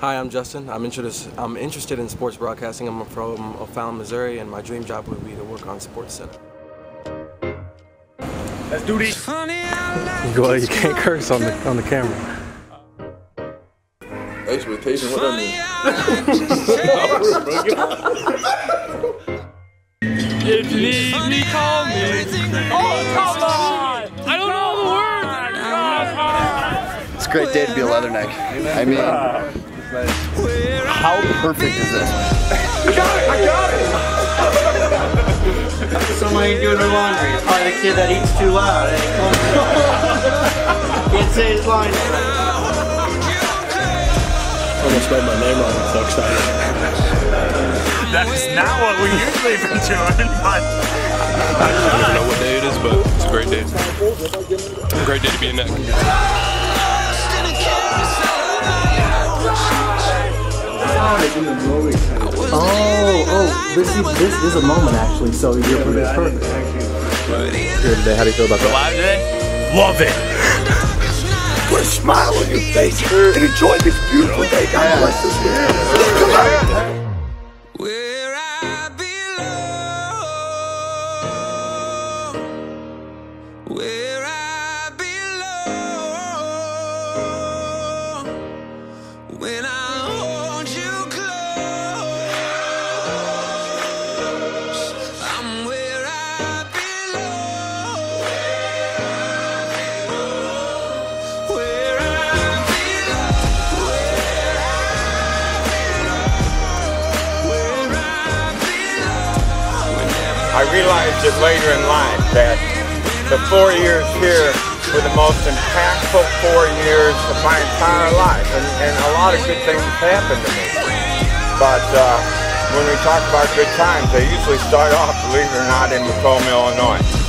Hi, I'm Justin. I'm interested. I'm interested in sports broadcasting. I'm from O'Fallon, Missouri, and my dream job would be to work on Sports Center. Let's do this. Well, you can't curse on the on the camera. Expectation, what that mean? If you need me, call me. Oh, come on! I don't know the words. Oh, it's a great day to be a leatherneck. I mean, how perfect is this? I got it! I got it! Somebody doing her laundry. It's probably the kid that eats too loud. Eh? Can't say his line. Almost spelled my name wrong. I'm so excited. That is not what we usually been doing, but I don't even know what day it is, but it's a great day. A great day to be a neck. Oh, oh, this is, this is a moment actually, so you're it's perfect. Here today, how do you feel about that? live today? Love it! Put a smile on your face and enjoy this beautiful day. God bless us. Come on. Where I belong, where I realized it later in life that the four years here were the most impactful four years of my entire life, and, and a lot of good things happened to me. But uh, when we talk about good times, they usually start off, believe it or not, in Macomb, Illinois.